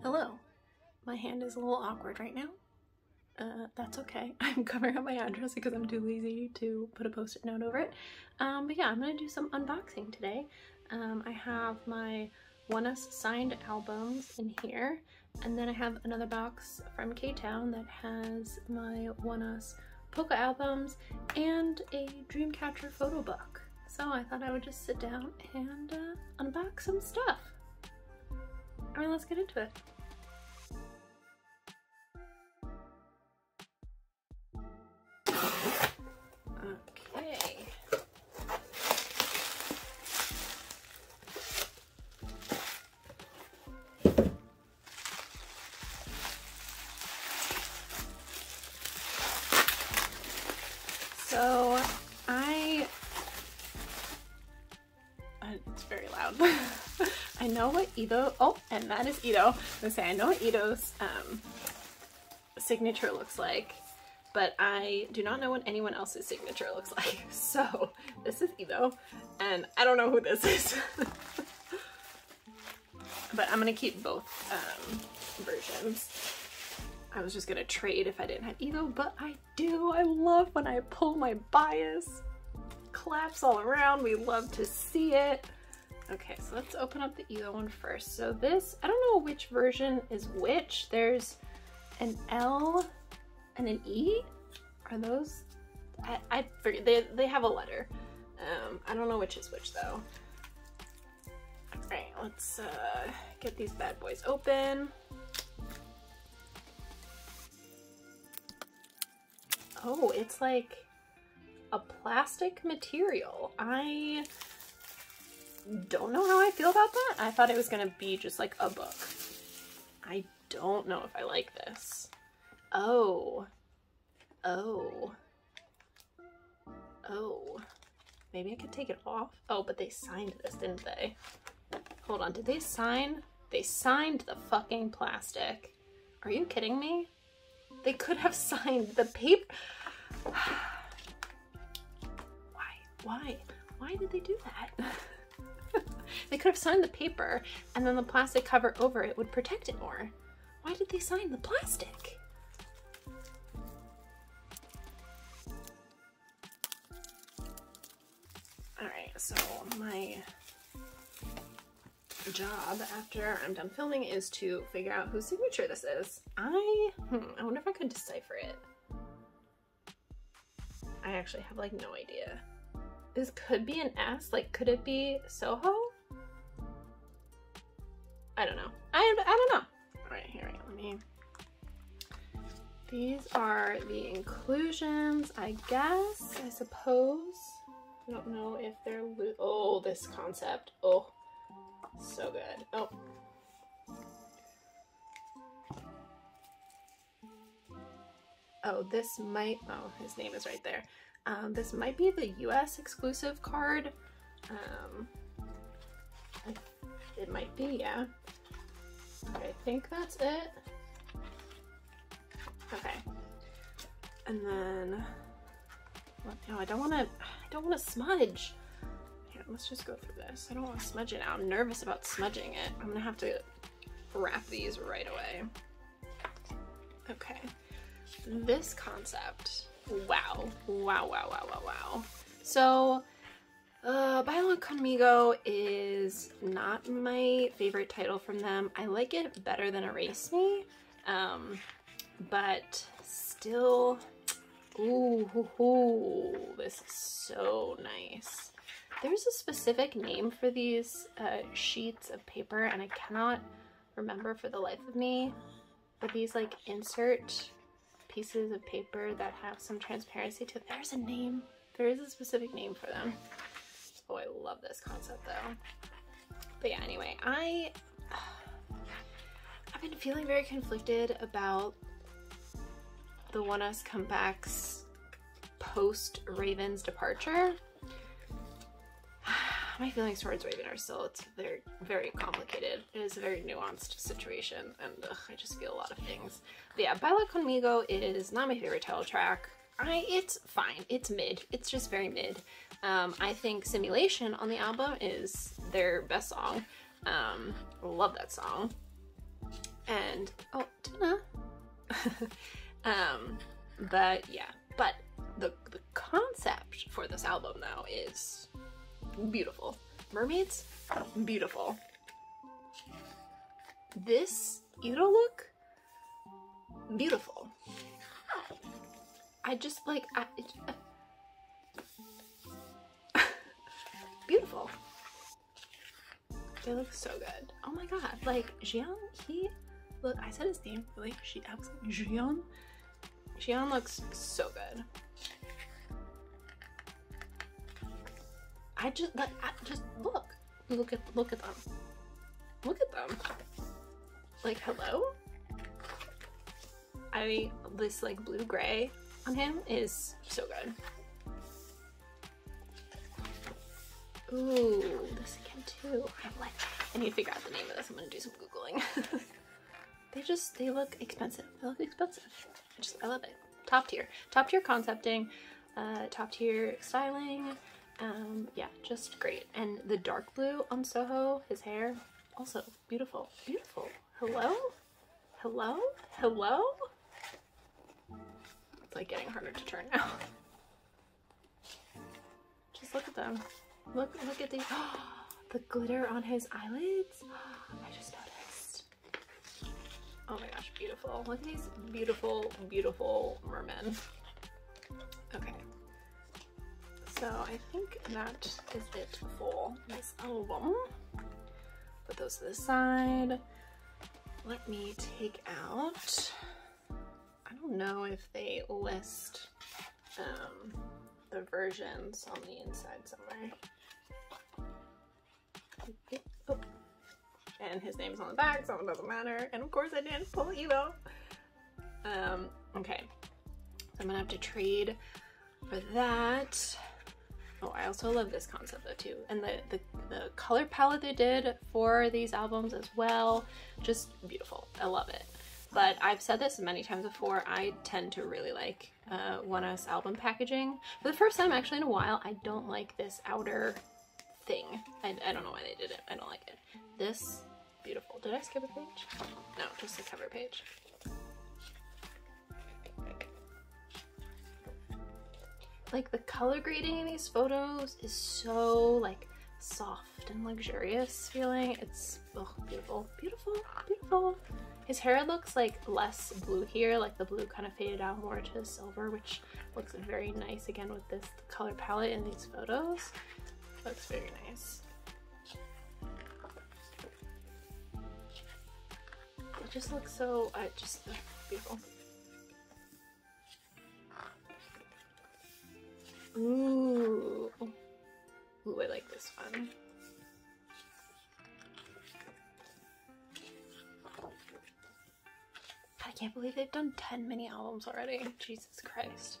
Hello. My hand is a little awkward right now. Uh, that's okay. I'm covering up my address because I'm too lazy to put a post-it note over it. Um, but yeah, I'm gonna do some unboxing today. Um, I have my ONEUS signed albums in here, and then I have another box from K-Town that has my ONEUS POCA albums and a Dreamcatcher photo book. So I thought I would just sit down and uh, unbox some stuff. Alright, let's get into it. Know what Ito, oh, and that is Ito. I was gonna say, I know what Ito's um, signature looks like, but I do not know what anyone else's signature looks like. So this is Ito, and I don't know who this is. but I'm gonna keep both um, versions. I was just gonna trade if I didn't have Ito, but I do. I love when I pull my bias. Claps all around. We love to see it. Okay, so let's open up the Ito one first. So this, I don't know which version is which. There's an L and an E. Are those? I, I forget. They, they have a letter. Um, I don't know which is which though. All right, let's uh, get these bad boys open. Oh, it's like a plastic material. I don't know how I feel about that. I thought it was gonna be just like a book. I don't know if I like this. Oh. Oh. Oh. Maybe I could take it off. Oh, but they signed this, didn't they? Hold on, did they sign? They signed the fucking plastic. Are you kidding me? They could have signed the paper. Why? Why? Why did they do that? they could have signed the paper and then the plastic cover over it would protect it more. Why did they sign the plastic? Alright, so my job after I'm done filming is to figure out whose signature this is. I, hmm, I wonder if I could decipher it. I actually have like no idea. This could be an S, like could it be Seoho? I don't know. I, I don't know. All right, here, let me. These are the inclusions, I guess, I suppose. I don't know if they're, oh, this concept. Oh, so good. Oh. Oh, this might, oh, his name is right there. Um, this might be the US exclusive card. Um, it might be, yeah. I think that's it. Okay. And then, no, I don't want to, I don't want to smudge. Here, let's just go through this. I don't want to smudge it out. I'm nervous about smudging it. I'm gonna have to wrap these right away. Okay. This concept, wow. Wow, wow, wow, wow, wow. So, uh, Baila Conmigo is not my favorite title from them. I like it better than Erase Me, um, but still, ooh, hoo, hoo, this is so nice. There's a specific name for these uh, sheets of paper, and I cannot remember for the life of me, but these like insert pieces of paper that have some transparency to it. There's a name. There is a specific name for them. Oh, I love this concept though. But yeah, anyway, I I've been feeling very conflicted about the ONEUS comebacks post Ravn's departure. My feelings towards Ravn are still, it's very, very complicated. It is a very nuanced situation and ugh, I just feel a lot of things. But yeah, Baila Conmigo is not my favorite title track. I, it's fine, it's mid, it's just very mid. Um, I think Simulation on the album is their best song. Um, love that song. And oh, Tina. um, but yeah, but the the concept for this album though is beautiful. Mermaids, beautiful. This Euro look, beautiful. I just like I, it, uh, beautiful. They look so good. Oh my god! Like Xion, he look. I said his name really. She absolutely Xion. Xion looks so good. I just like I just look, look at look at them, look at them. Like hello. I this like blue gray on him is so good. Ooh, this again too. I'm like, I need to figure out the name of this. I'm gonna do some googling. they just they look expensive. They look expensive. I just I love it. Top tier, top tier concepting, uh, top tier styling. Um, yeah, just great. And the dark blue on Seoho, his hair, also beautiful, beautiful. Hello, hello, hello. It's like getting harder to turn now. Just look at them. Look, look at the the glitter on his eyelids. I just noticed. Oh my gosh, beautiful. Look at these beautiful, beautiful mermen. Okay. So I think that is it for this album. Put those to the side. Let me take out, I don't know if they list um, the versions on the inside somewhere. Oh. And his name's on the back, so it doesn't matter. And of course I didn't pull email. Um, okay. So I'm gonna have to trade for that. Oh, I also love this concept though too. And the, the, the color palette they did for these albums as well, just beautiful. I love it. But I've said this many times before, I tend to really like uh, ONEUS album packaging. For the first time actually in a while, I don't like this outer thing. I, I don't know why they did it. I don't like it. This, beautiful. Did I skip a page? No, just the cover page. Like the color grading in these photos is so like soft and luxurious feeling. It's oh, beautiful, beautiful, beautiful. His hair looks like less blue here, like the blue kind of faded out more to silver, which looks very nice again with this color palette in these photos. Looks very nice. It just looks so, uh, just beautiful. Ooh. Ooh, I like this one. I can't believe they've done 10 mini albums already. Jesus Christ.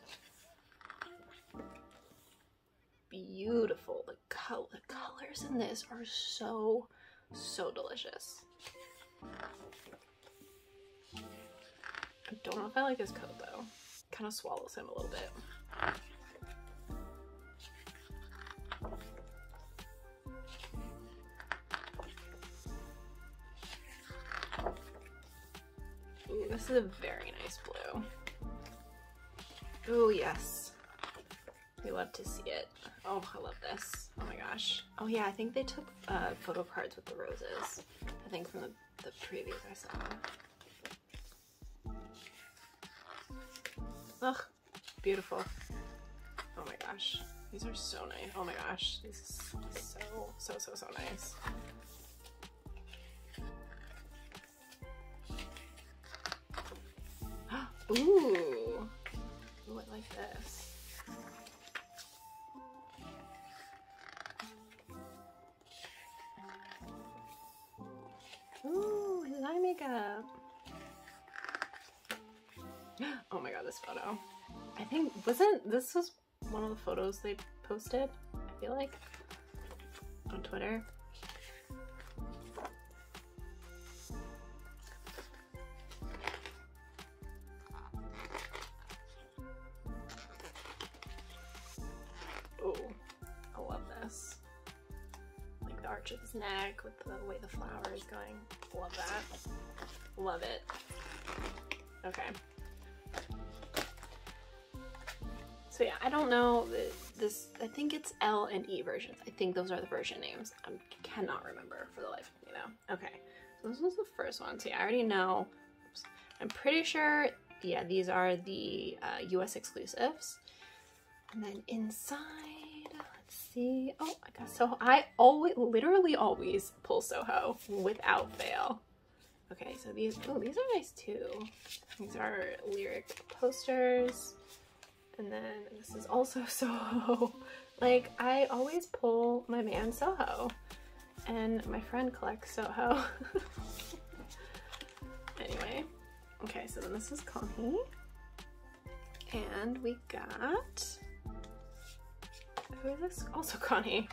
Beautiful. The, color, the colors in this are so, so delicious. I don't know if I like his coat though. Kind of swallows him a little bit. This is a very nice blue. Oh, yes. We love to see it. Oh, I love this. Oh my gosh. Oh yeah, I think they took uh, photo cards with the roses. I think from the, the previews I saw. Ugh, beautiful. Oh my gosh. These are so nice. Oh my gosh. This is so, so, so, so nice. Ooh. Ooh, I like this. Ooh, his eye makeup. Oh my god, this photo. I think, wasn't, this was one of the photos they posted, I feel like, on Twitter. Of his neck with the way the flower is going. Love that. Love it. Okay. So yeah, I don't know this. I think it's L and E versions. I think those are the version names. I cannot remember for the life of me now. Okay, so this was the first one. So yeah, I already know. Oops. I'm pretty sure. Yeah, these are the uh, U.S. exclusives. And then inside, let's see. Oh, I got so I always, literally always pull Seoho without fail. Okay, so these. Oh, these are nice too. These are lyric posters. And then this is also Seoho. like, I always pull my man Seoho. And my friend collects Seoho. anyway. Okay, so then this is Connie. And we got... Who is this? Also Connie.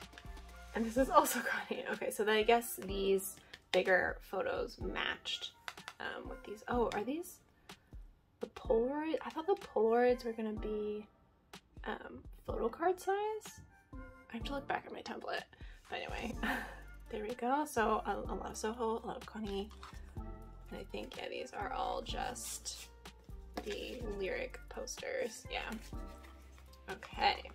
And this is also Connie. Okay, so then I guess these bigger photos matched um, with these. Oh, are these the Polaroid? I thought the Polaroids were gonna be um, photo card size. I have to look back at my template. But anyway, there we go. So a, a lot of Seoho, a lot of Connie. And I think, yeah, these are all just the lyric posters. Yeah. Okay.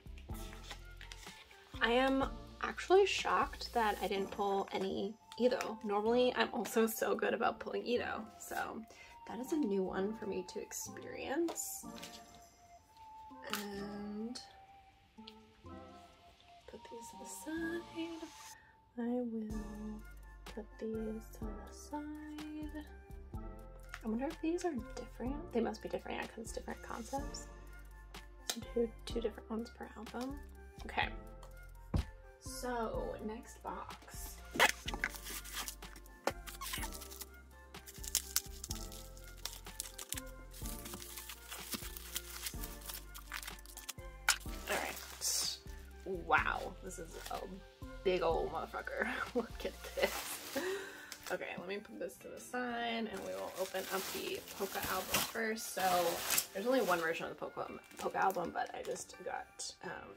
I am actually shocked that I didn't pull any Edo. Normally, I'm also so good about pulling Edo. So that is a new one for me to experience. And put these to the side. I will put these to the side. I wonder if these are different. They must be different, yeah, because it's different concepts. So two, two different ones per album. Okay. So, next box. Alright. Wow, this is a big old motherfucker. Look at this. Okay, let me put this to the side and we will open up the POCA album first. So there's only one version of the POCA, POCA album, but I just got um,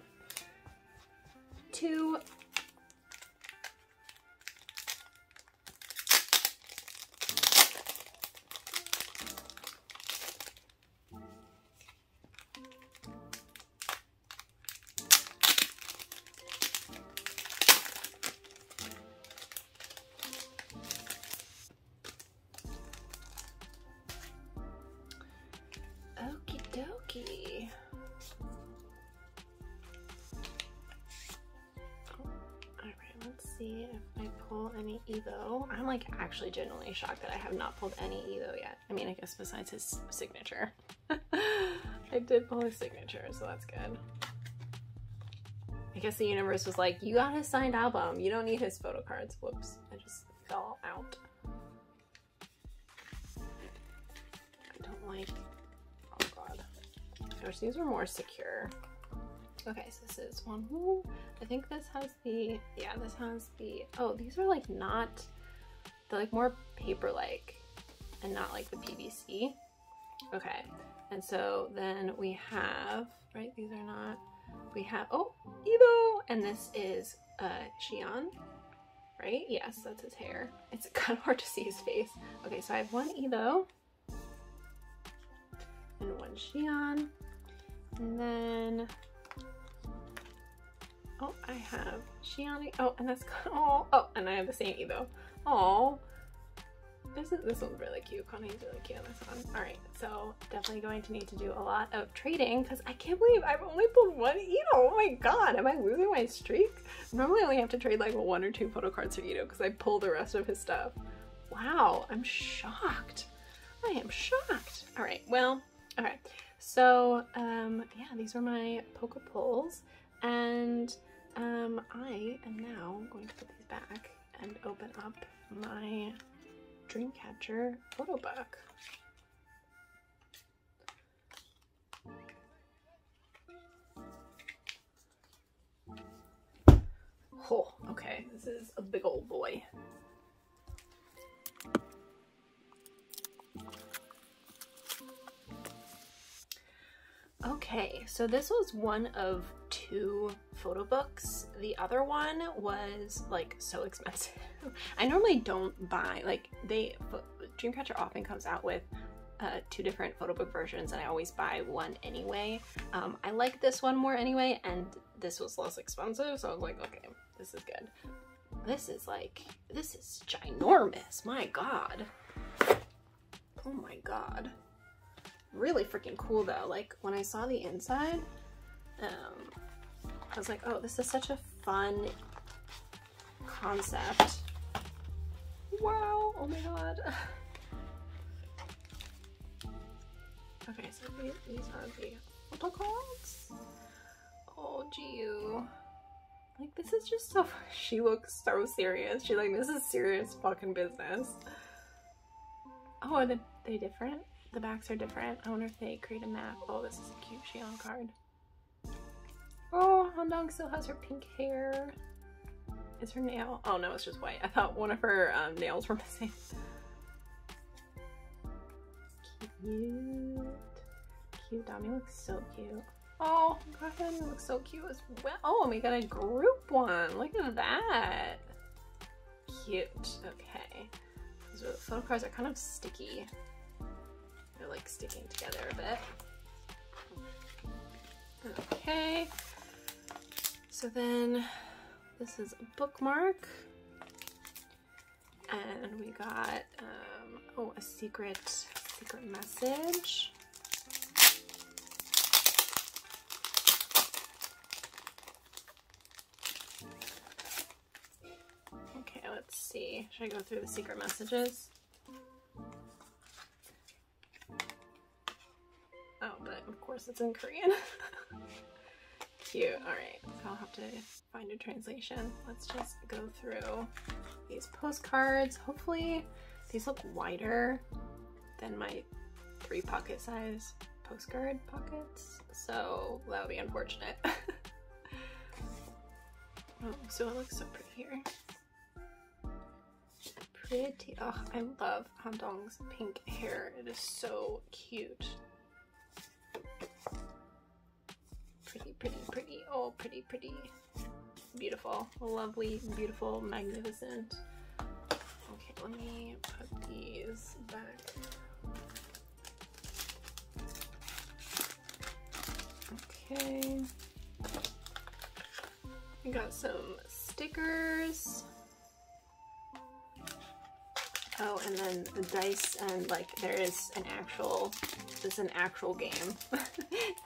two if I pull any Evo. I'm like actually genuinely shocked that I have not pulled any Evo yet. I mean, I guess besides his signature. I did pull his signature, so that's good. I guess the universe was like, you got his signed album. You don't need his photo cards. Whoops. I just fell out. I don't like, oh god. I wish these were more secure. Okay, so this is one. I think this has the, yeah, this has the, oh, these are like not, they're like more paper-like and not like the PVC. Okay, and so then we have, right, these are not, we have, oh, Evo, and this is uh, Xion, right? Yes, that's his hair. It's kind of hard to see his face. Okay, so I have one Evo and one Xion, and then Oh, I have Shiani. Oh, and that's oh oh, and I have the same Evo. Oh, this is this one's really cute. Connie's really cute on this one. All right, so definitely going to need to do a lot of trading because I can't believe I've only pulled one Edo. Oh my god, am I losing my streak? Normally, I only have to trade like one or two photo cards for Edo because I pull the rest of his stuff. Wow, I'm shocked. I am shocked. All right, well, all right. So um, yeah, these are my POCA pulls and um, I am now going to put these back and open up my Dreamcatcher photo book. Oh, okay, this is a big old boy. Okay, so this was one of two photo books. The other one was like so expensive. I normally don't buy like they Dreamcatcher often comes out with uh, two different photo book versions and I always buy one anyway. Um, I like this one more anyway and this was less expensive so I was like okay this is good. This is like, this is ginormous, my god. Oh my god. Really freaking cool though, like when I saw the inside, um, I was like oh this is such a fun concept. Wow, oh my god. Okay, so these are the photo cards. Oh, gee. Like, this is just so. She looks so serious. She's like, this is serious fucking business. Oh, are they different? The backs are different. I wonder if they create a map. Oh, this is a cute Xion card. Handong still has her pink hair. Is her nail? Oh no, it's just white. I thought one of her um, nails were missing. Cute. Cute. Dami looks so cute. Oh, Griffin looks so cute as well. Oh, we got a group one. Look at that. Cute. Okay. Photo cards are kind of sticky. They're like sticking together a bit. Okay. So then this is a bookmark. And we got, um, oh, a secret, secret message. Okay, let's see. Should I go through the secret messages? Oh, but of course it's in Korean. Cute. Alright, so I'll have to find a translation. Let's just go through these postcards. Hopefully these look wider than my three pocket size postcard pockets. So that would be unfortunate. oh, so it looks so pretty here pretty. Oh, I love Handong's pink hair. It is so cute. Pretty, pretty. Oh, pretty, pretty. Beautiful. Lovely, beautiful, magnificent. Okay, let me put these back. Okay. We got some stickers. Oh, and then the dice and like there is an actual, this is an actual game.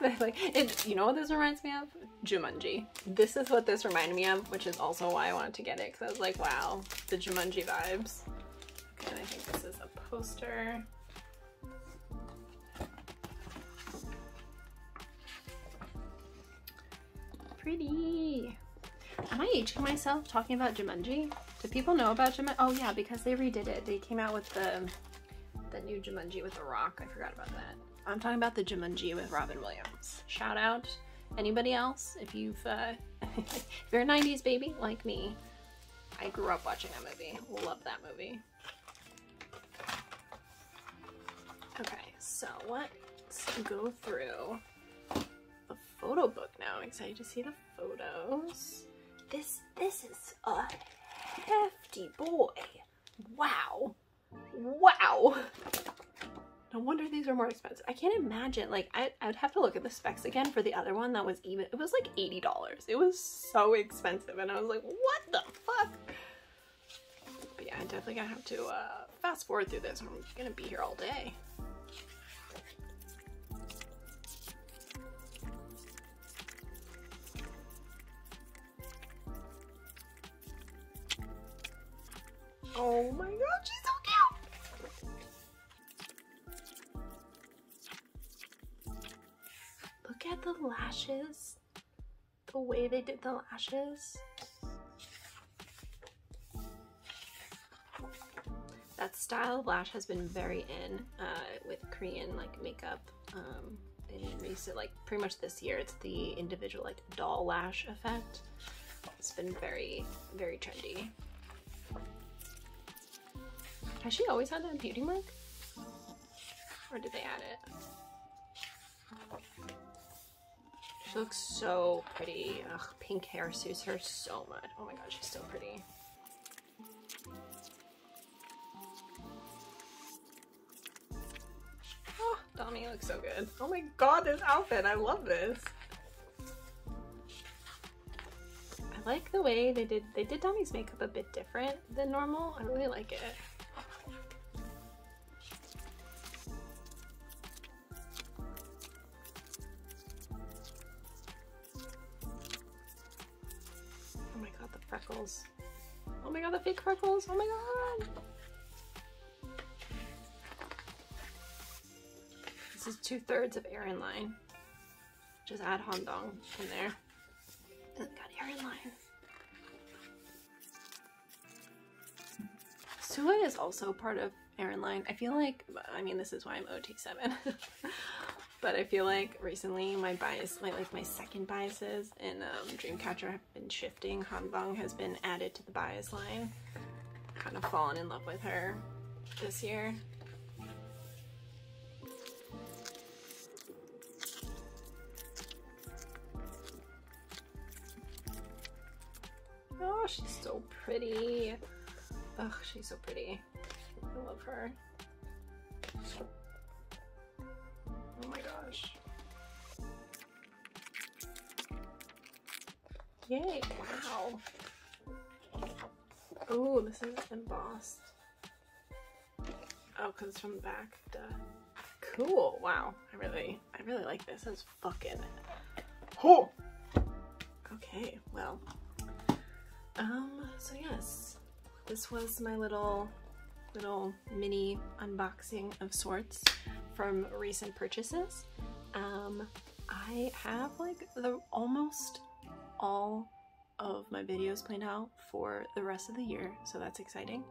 like it, you know what this reminds me of? Jumanji. This is what this reminded me of, which is also why I wanted to get it because I was like, wow, the Jumanji vibes. Okay, I think this is a poster. Pretty. Am I aging myself talking about Jumanji? Do people know about Jumanji? Oh yeah, because they redid it. They came out with the the new Jumanji with The Rock. I forgot about that. I'm talking about the Jumanji with Robin Williams. Shout out. Anybody else? If you've uh, if you're a 90s baby like me, I grew up watching that movie. Love that movie. Okay, so let's go through the photo book now. I'm excited to see the photos. This this is a hefty boy. Wow. Wow. No wonder these are more expensive. I can't imagine, like, I, I would have to look at the specs again for the other one that was even, it was like $80. It was so expensive and I was like, what the fuck? But yeah, I definitely gonna have to uh, fast forward through this. I'm gonna be here all day. Oh my god, at the lashes. The way they did the lashes. That style of lash has been very in uh, with Korean like makeup. Um, in recent, like pretty much this year, it's the individual like doll lash effect. It's been very, very trendy. Has she always had that beauty mark? Or did they add it? She looks so pretty. Ugh, pink hair suits her so much. Oh my god, she's so pretty. Oh, Dami looks so good. Oh my god, this outfit. I love this. I like the way they did they did Dami's makeup a bit different than normal. I really like it. Oh my god, the fake freckles. Oh my god. This is two thirds of Erin line. Just add Handong in there. And got Erin line. Sue is also part of Erin line. I feel like, I mean, this is why I'm OT7. but I feel like recently my bias, my like my second biases in um, Dreamcatcher have been shifting. Handong has been added to the bias line. Kind of fallen in love with her this year. Oh, she's so pretty. Ugh, she's so pretty. I love her. My gosh. Yay, wow. Oh, this is embossed. Oh, because it's from the back. Duh. Cool. Wow. I really, I really like this. It's fucking. Oh. Okay. Well. Um. So yes, this was my little, little mini unboxing of sorts from recent purchases. Um. I have like the almost all of my videos planned out for the rest of the year, so that's exciting.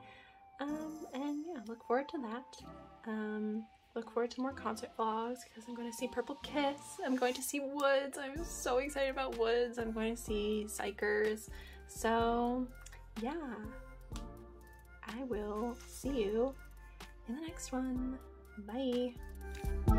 Um, and yeah, look forward to that. Um, look forward to more concert vlogs because I'm going to see Purple Kiss. I'm going to see WOODZ. I'm so excited about WOODZ. I'm going to see Psychers. So yeah, I will see you in the next one. Bye. Música